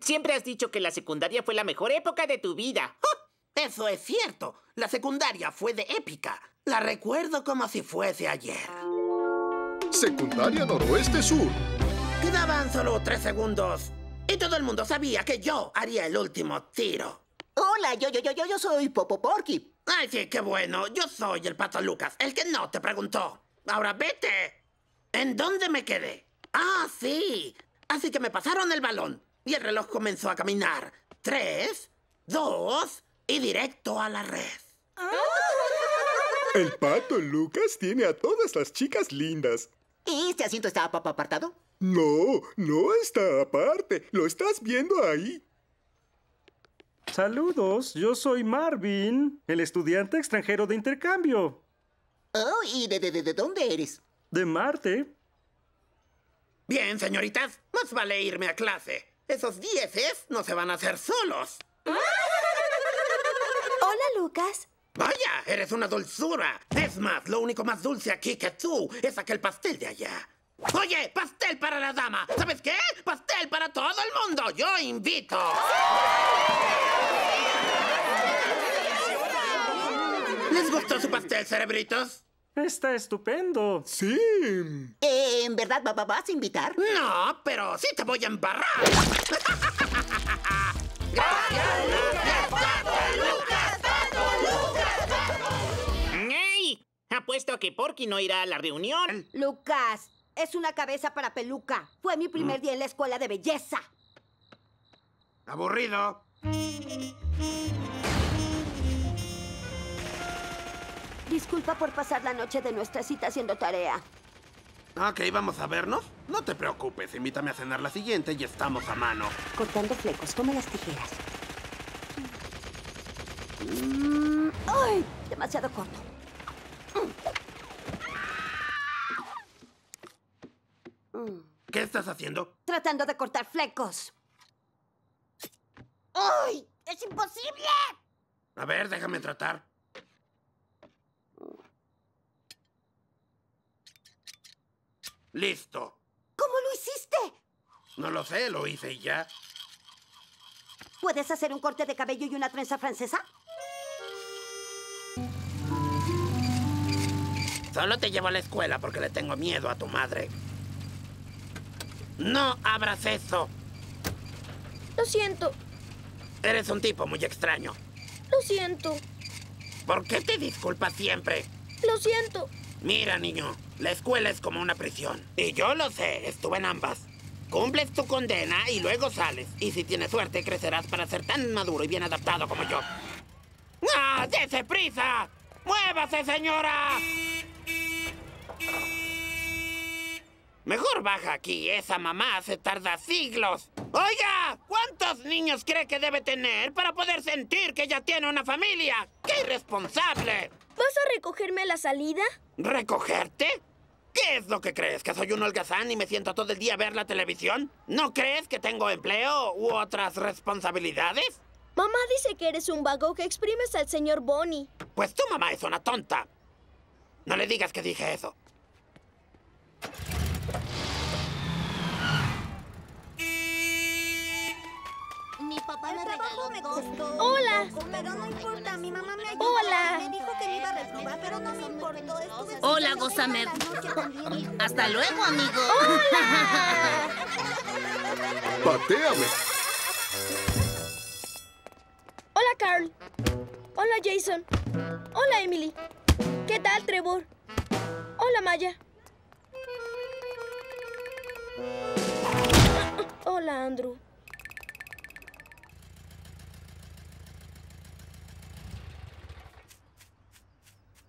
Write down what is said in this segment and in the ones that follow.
Siempre has dicho que la secundaria fue la mejor época de tu vida. Eso es cierto. La secundaria fue de épica. La recuerdo como si fuese ayer. Secundaria Noroeste Sur. Quedaban solo tres segundos. Y todo el mundo sabía que yo haría el último tiro. Hola, yo, yo, yo, yo, yo soy Popo Porky. Ay, sí, qué bueno. Yo soy el pato Lucas, el que no te preguntó. Ahora vete. ¿En dónde me quedé? Ah, sí. Así que me pasaron el balón y el reloj comenzó a caminar. Tres, dos y directo a la red. El pato Lucas tiene a todas las chicas lindas. ¿Y este asiento está papá apartado? No, no está aparte. Lo estás viendo ahí. Saludos, yo soy Marvin, el estudiante extranjero de intercambio. Oh, ¿y de, de, de, de dónde eres? De Marte. Bien, señoritas, más vale irme a clase. Esos dieces no se van a hacer solos. Hola, Lucas. Vaya, eres una dulzura. Es más, lo único más dulce aquí que tú es aquel pastel de allá. Oye, pastel para la dama. ¿Sabes qué? Pastel para todo el mundo. Yo invito. ¿Les gustó su pastel, cerebritos? Está estupendo. Sí. Eh, ¿En verdad va- va- vas a invitar? No, pero sí te voy a embarrar. ¡Ey! Apuesto a que Porky no irá a la reunión. Lucas, es una cabeza para peluca. Fue mi primer día en la escuela de belleza. Aburrido. Disculpa por pasar la noche de nuestra cita haciendo tarea. Ok, vamos a vernos. No te preocupes, invítame a cenar la siguiente y estamos a mano. Cortando flecos, toma las tijeras. Mm, ¡Ay! Demasiado corto. ¿Qué estás haciendo? Tratando de cortar flecos. ¡Ay! ¡Es imposible! A ver, déjame tratar. Listo. ¿Cómo lo hiciste? No lo sé, lo hice y ya. ¿Puedes hacer un corte de cabello y una trenza francesa? Solo te llevo a la escuela porque le tengo miedo a tu madre. No abras eso. Lo siento, Eres un tipo muy extraño. lo siento, ¿Por qué te disculpas siempre? lo siento. Mira, niño, la escuela es como una prisión. Y yo lo sé, estuve en ambas. Cumples tu condena y luego sales. Y si tienes suerte, crecerás para ser tan maduro y bien adaptado como yo. ¡Ah! ¡Dese prisa! ¡Muévase, señora! Mejor baja aquí, esa mamá se tarda siglos. Oiga, ¿cuántos niños cree que debe tener para poder sentir que ya tiene una familia? ¡Qué irresponsable! ¿Vas a recogerme a la salida? ¿Recogerte? ¿Qué es lo que crees? ¿Que soy un holgazán y me siento todo el día a ver la televisión? ¿No crees que tengo empleo u otras responsabilidades? Mamá dice que eres un vago que exprimes al señor Bonnie. Pues tu mamá es una tonta. No le digas que dije eso. Mi papá me regaló me costó. Hola. Pero no importa, mi mamá me ayudó. Hola. Me dijo que me iba a reprobar, pero no me importó. Estuve Hola, también. Hasta luego, amigo. Patéame. Hola, Carl. Hola, Jason. Hola, Emily. ¿Qué tal, Trevor? Hola, Maya. Hola, Andrew.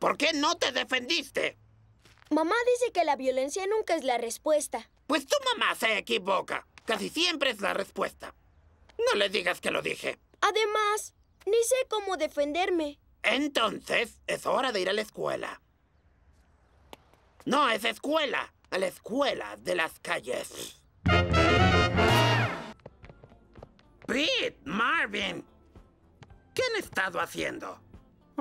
¿Por qué no te defendiste? Mamá dice que la violencia nunca es la respuesta. Pues tu mamá se equivoca. Casi siempre es la respuesta. No le digas que lo dije. Además, ni sé cómo defenderme. Entonces, es hora de ir a la escuela. No, es escuela. A la escuela de las calles. Pete, Marvin. ¿Qué han estado haciendo?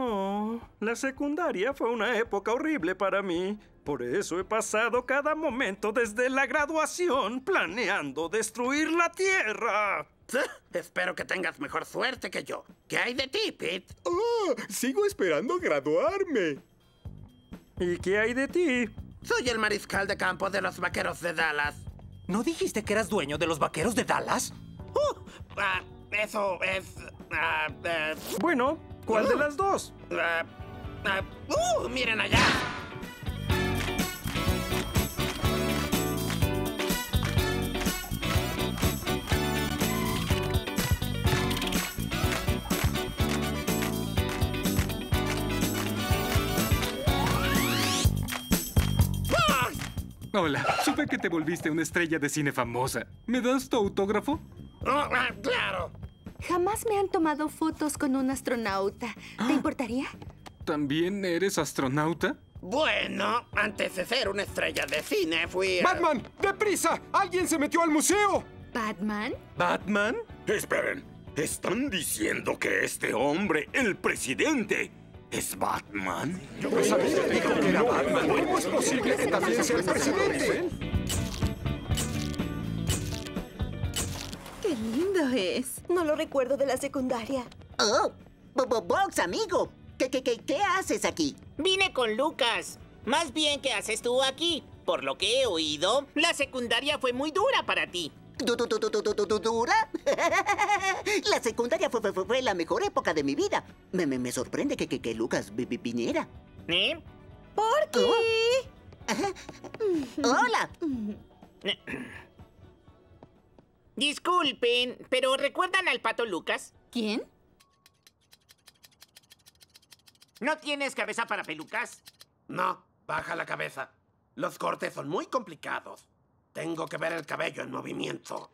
Oh, la secundaria fue una época horrible para mí. Por eso he pasado cada momento desde la graduación planeando destruir la Tierra. Espero que tengas mejor suerte que yo. ¿Qué hay de ti, Pete? Ah, sigo esperando graduarme. ¿Y qué hay de ti? Soy el mariscal de campo de los vaqueros de Dallas. ¿No dijiste que eras dueño de los vaqueros de Dallas? Uh, ah, eso es... ah, eh, Bueno, ¿cuál de las dos? ah, ah, ¡Uh! ¡Miren allá! ¡Ah! Hola, supe que te volviste una estrella de cine famosa. ¿Me das tu autógrafo? Ah. Jamás me han tomado fotos con un astronauta. ¿Te importaría? ¿También eres astronauta? Bueno, antes de ser una estrella de cine fui... a- ¡Batman! ¡Deprisa! ¡Alguien se metió al museo! ¿Batman? ¿Batman? Esperen, ¿están diciendo que este hombre, el presidente, es Batman? Yo sabía, dijo que era Batman. ¿Cómo es posible que también sea el presidente? Es! No lo recuerdo de la secundaria. Oh, Bo- Box, amigo. ¿Qué, qué, qué, qué haces aquí? Vine con Lucas. Más bien, ¿qué haces tú aquí? Por lo que he oído, la secundaria fue muy dura para ti. ¿Du- du- du- du- du- du- du- ¿Dura? La secundaria fue, fue- fue- la mejor época de mi vida. Me, me, me sorprende que, que, que Lucas vi- vi- viniera. ¿Eh? ¡Porky! ¡Hola! Disculpen, pero ¿recuerdan al pato Lucas? ¿Quién? ¿No tienes cabeza para pelucas? No, baja la cabeza. Los cortes son muy complicados. Tengo que ver el cabello en movimiento.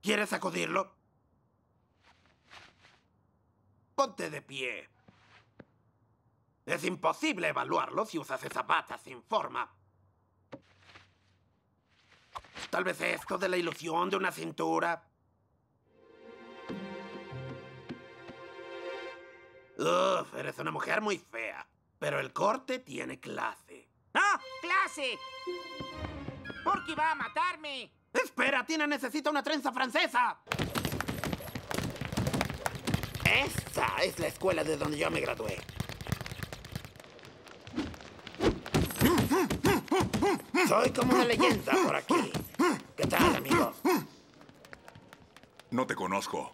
¿Quieres sacudirlo? Ponte de pie. Es imposible evaluarlo si usas esa bata sin forma. Tal vez esto de la ilusión de una cintura. Uf, eres una mujer muy fea. Pero el corte tiene clase. ¡Ah! ¡Clase! ¡Porky va a matarme! ¡Espera! ¡Tina necesita una trenza francesa! Esta es la escuela de donde yo me gradué. Soy como una leyenda por aquí. No te conozco.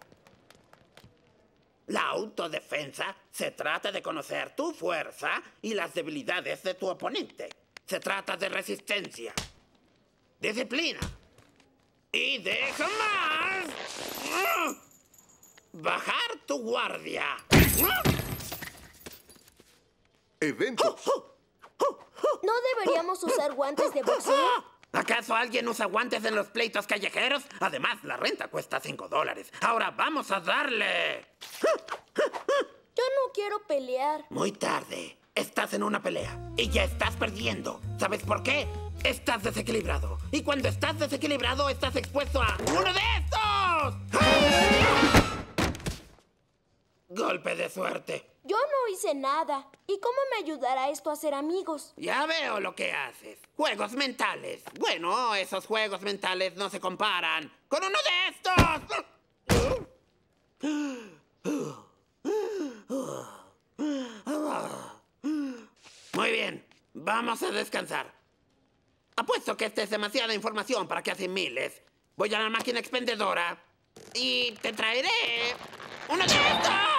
La autodefensa se trata de conocer tu fuerza y las debilidades de tu oponente. Se trata de resistencia, disciplina y de jamás ¡ah! bajar tu guardia. Evento. ¿No deberíamos usar guantes de boxeo? ¿Acaso alguien usa guantes en los pleitos callejeros? Además, la renta cuesta 5 dólares. Ahora vamos a darle. Yo no quiero pelear. Muy tarde. Estás en una pelea y ya estás perdiendo. ¿Sabes por qué? Estás desequilibrado. Y cuando estás desequilibrado, estás expuesto a uno de estos. Golpe de suerte. Yo no hice nada. ¿Y cómo me ayudará esto a ser amigos? Ya veo lo que haces. Juegos mentales. Bueno, esos juegos mentales no se comparan con uno de estos. Muy bien, vamos a descansar. Apuesto que esta es demasiada información para que asimiles. Voy a la máquina expendedora y te traeré uno de estos.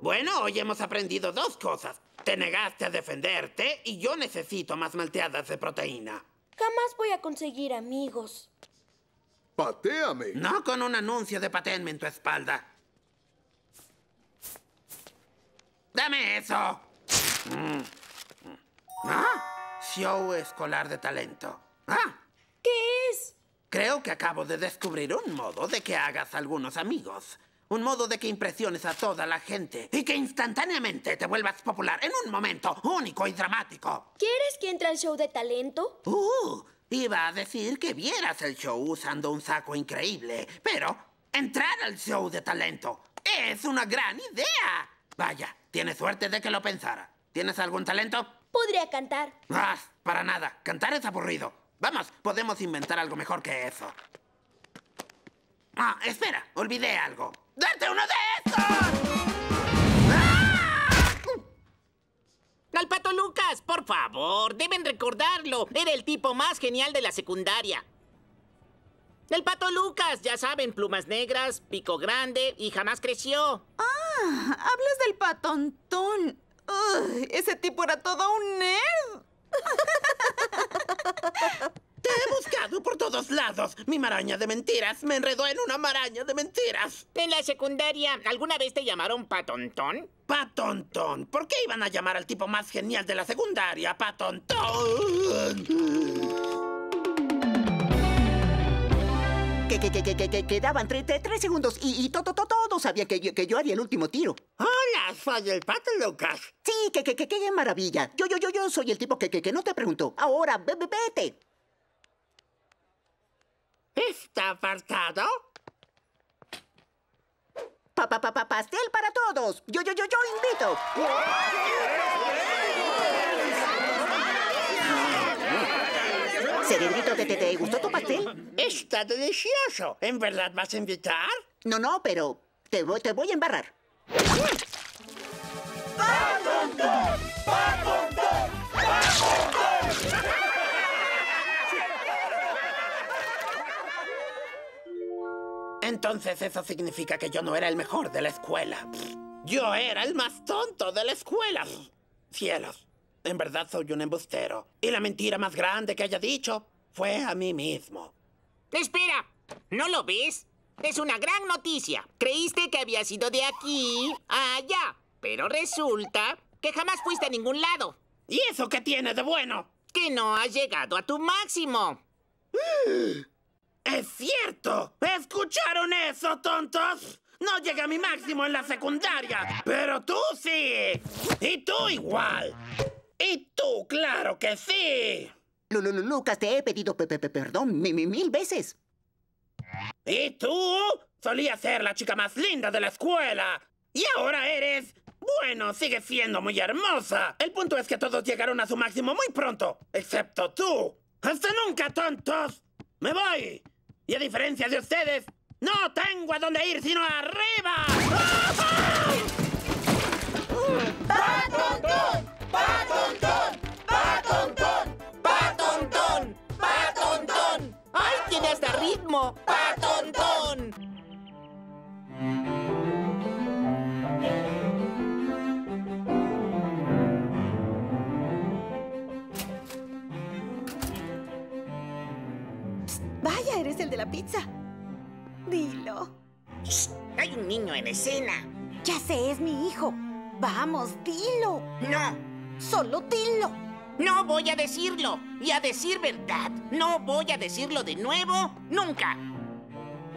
Bueno, hoy hemos aprendido dos cosas. Te negaste a defenderte y yo necesito más malteadas de proteína. Jamás voy a conseguir amigos. ¡Patéame! No con un anuncio de paténme en tu espalda. ¡Dame eso! Mm. ¿Ah? Show escolar de talento. ¿Ah? ¿Qué es? Creo que acabo de descubrir un modo de que hagas algunos amigos. Un modo de que impresiones a toda la gente y que instantáneamente te vuelvas popular en un momento único y dramático. ¿Quieres que entre al show de talento? Uh, iba a decir que vieras el show usando un saco increíble, pero entrar al show de talento es una gran idea. Vaya, tienes suerte de que lo pensara. ¿Tienes algún talento? Podría cantar. Ah, para nada. Cantar es aburrido. Vamos, podemos inventar algo mejor que eso. Ah, espera, olvidé algo. ¡Darte uno de estos! Al pato Lucas, por favor, deben recordarlo. Era el tipo más genial de la secundaria. El pato Lucas, ya saben, plumas negras, pico grande y jamás creció. Ah, hablas del patontón. Ugh, ese tipo era todo un nerd. Te he buscado por todos lados. Mi maraña de mentiras me enredó en una maraña de mentiras. En la secundaria, ¿alguna vez te llamaron patontón? Patontón. ¿Por qué iban a llamar al tipo más genial de la secundaria Patontón? Que, que, que, que, que, que quedaban tre- tre- tres segundos y, y todo, todo, todo sabía que yo, que yo haría el último tiro. Hola, soy el pato Lucas. Sí, que, que, que, qué maravilla. Yo, yo, yo, yo soy el tipo que, que, que no te preguntó. Ahora, ve, ve- vete. ¿Está apartado? Pa, pa, pa, pa- pastel para todos. Yo, yo, yo, yo invito. Cerebrito, ¿te, te, te gustó tu pastel? Está delicioso. ¿En verdad vas a invitar? No, no, pero te voy, te voy a embarrar. Entonces eso significa que yo no era el mejor de la escuela. Yo era el más tonto de la escuela. Cielos, en verdad soy un embustero. Y la mentira más grande que haya dicho fue a mí mismo. Espera, ¿no lo ves? Es una gran noticia. Creíste que había sido de aquí a allá, pero resulta que jamás fuiste a ningún lado. ¿Y eso qué tiene de bueno? Que no has llegado a tu máximo. ¡Es cierto! ¿Escucharon eso, tontos? No llegué a mi máximo en la secundaria, pero tú sí. Y tú igual. Y tú, claro que sí. Lu- Lu- Lu- Lucas, te he pedido pe- pe- pe- perdón mi- mi- mil veces. ¿Y tú? Solías ser la chica más linda de la escuela. Y ahora eres... Bueno, sigues siendo muy hermosa. El punto es que todos llegaron a su máximo muy pronto. Excepto tú. ¡Hasta nunca, tontos! ¡Me voy! Y a diferencia de ustedes, no tengo a dónde ir sino arriba. Tiene hasta ritmo! ¡Patontón! Vaya, eres el de la pizza. Dilo. Hay un niño en escena. Ya sé, es mi hijo. Vamos, dilo. No, Solo dilo. No voy a decirlo. Y a decir verdad, no voy a decirlo de nuevo nunca.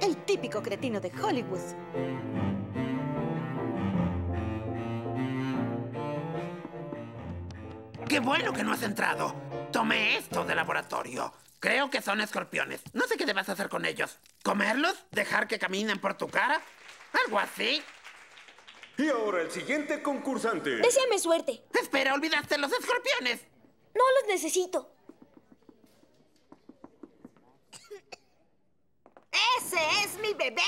El típico cretino de Hollywood. ¡Qué bueno que no has entrado! Tomé esto de laboratorio. Creo que son escorpiones. No sé qué debas hacer con ellos. ¿Comerlos? ¿Dejar que caminen por tu cara? ¿Algo así? Y ahora el siguiente concursante. Deseame suerte. Espera, olvidaste los escorpiones. No los necesito. ¡Ese es mi bebé!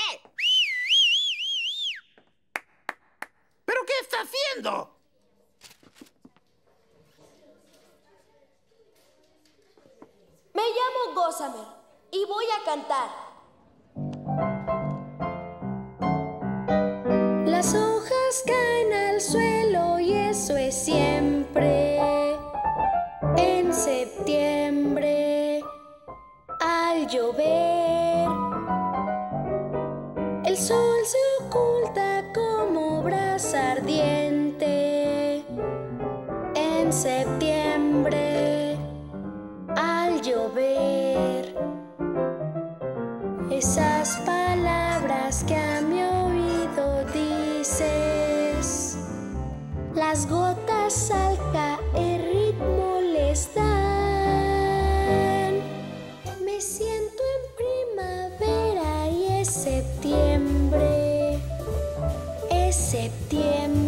¿Pero qué está haciendo? Me llamo Gossamer y voy a cantar. Oculta como brasa ardiente en septiembre al llover. Esas palabras que a mi oído dices, las gotas al caer ritmo les dan. Me siento en primavera y es septiembre, septiembre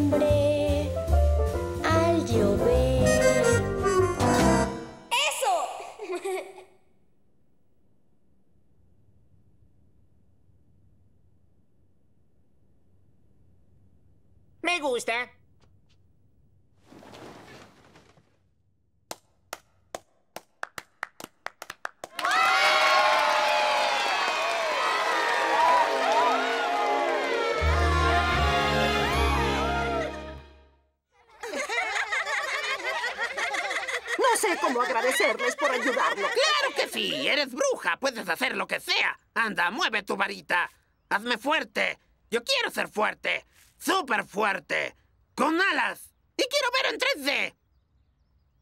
cómo agradecerles por ayudarlo. ¡Claro que sí! ¡Eres bruja! Puedes hacer lo que sea. Anda, mueve tu varita. Hazme fuerte. Yo quiero ser fuerte. ¡Súper fuerte! ¡Con alas! ¡Y quiero ver en 3D!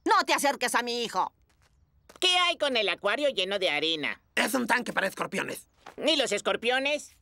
No te acerques a mi hijo. ¿Qué hay con el acuario lleno de arena? Es un tanque para escorpiones. ¿Y los escorpiones?